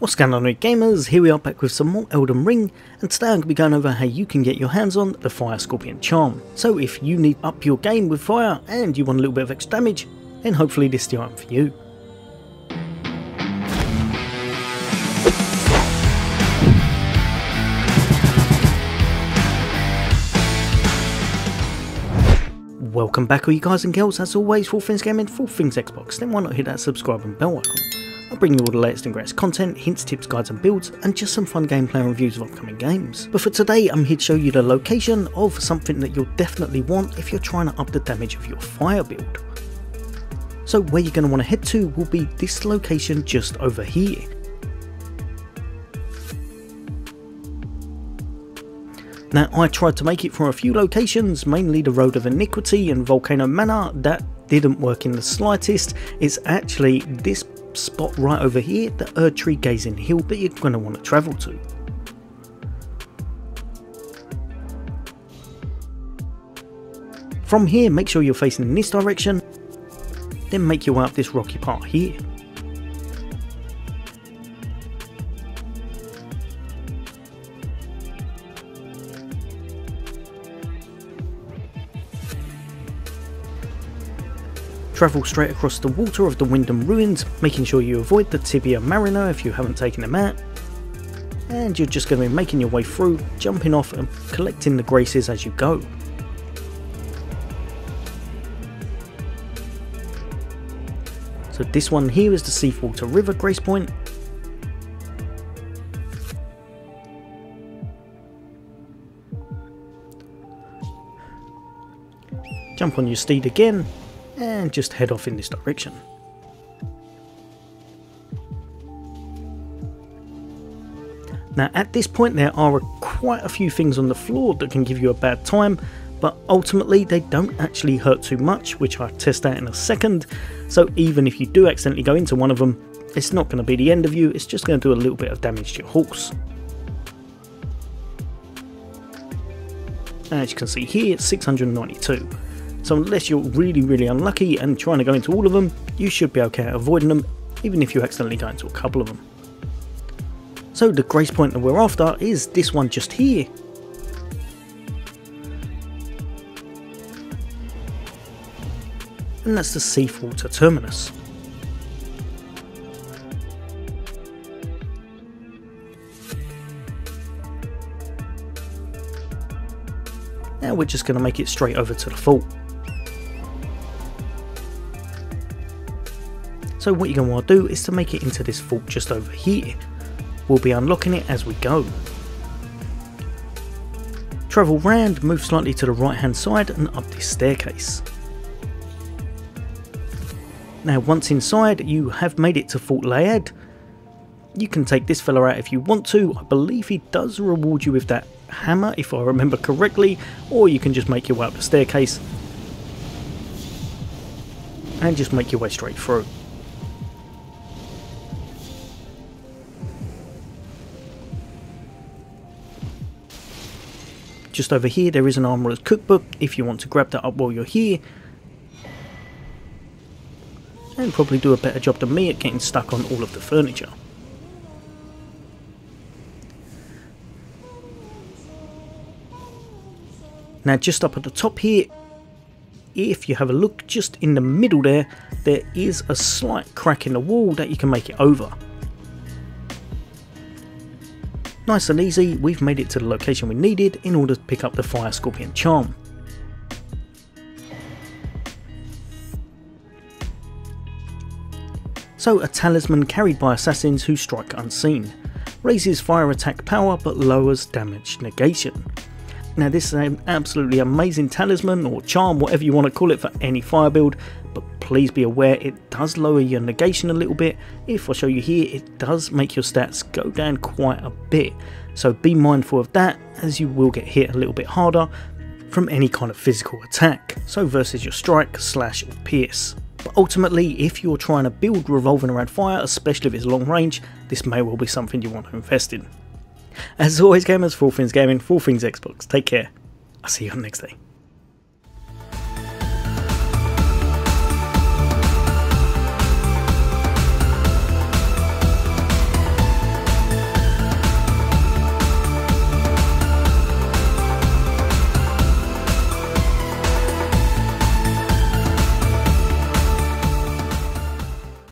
What's going on gamers, here we are back with some more Elden Ring and today I'm going to be going over how you can get your hands on the Fire Scorpion Charm. So if you need up your game with fire and you want a little bit of extra damage, then hopefully this is the item for you. Welcome back all you guys and girls, as always, for Things Gaming, for Things Xbox, then why not hit that subscribe and bell icon. I bring you all the latest and greatest content, hints, tips, guides and builds, and just some fun gameplay reviews of upcoming games. But for today, I'm here to show you the location of something that you'll definitely want if you're trying to up the damage of your fire build. So where you're going to want to head to will be this location just over here. Now I tried to make it from a few locations, mainly the Road of Iniquity and Volcano Manor, that didn't work in the slightest. It's actually this spot right over here, the Erdtree Gazing Hill that you're going to want to travel to. From here, make sure you're facing in this direction, then make your way up this rocky part here. Travel straight across the water of the Wyndham Ruins, making sure you avoid the Tibia Mariner if you haven't taken them out. And you're just going to be making your way through, jumping off and collecting the graces as you go. So this one here is the Seethewater River Grace Point. Jump on your steed again and just head off in this direction. Now at this point there are quite a few things on the floor that can give you a bad time but ultimately they don't actually hurt too much which I'll test out in a second so even if you do accidentally go into one of them it's not going to be the end of you it's just going to do a little bit of damage to your horse. As you can see here it's 692 so unless you're really really unlucky and trying to go into all of them, you should be okay avoiding them, even if you accidentally go into a couple of them. So the grace point that we're after is this one just here. And that's the Seethewater Terminus. Now we're just going to make it straight over to the fault. So what you're going to want to do is to make it into this vault just over here. We'll be unlocking it as we go. Travel round, move slightly to the right hand side and up this staircase. Now once inside you have made it to Fort Laiedd. You can take this fella out if you want to, I believe he does reward you with that hammer if I remember correctly, or you can just make your way up the staircase and just make your way straight through. Just over here there is an armourer's cookbook if you want to grab that up while you're here. And probably do a better job than me at getting stuck on all of the furniture. Now just up at the top here, if you have a look just in the middle there, there is a slight crack in the wall that you can make it over. Nice and easy, we've made it to the location we needed in order to pick up the Fire Scorpion charm. So a talisman carried by assassins who strike unseen. Raises fire attack power but lowers damage negation. Now this is an absolutely amazing talisman or charm, whatever you want to call it for any fire build, but please be aware it does lower your negation a little bit. If I show you here, it does make your stats go down quite a bit. So be mindful of that as you will get hit a little bit harder from any kind of physical attack. So versus your strike, slash or pierce. But ultimately, if you're trying to build revolving around fire, especially if it's long range, this may well be something you want to invest in. As always gamers, for all things gaming, for all things Xbox, take care. I'll see you on the next day.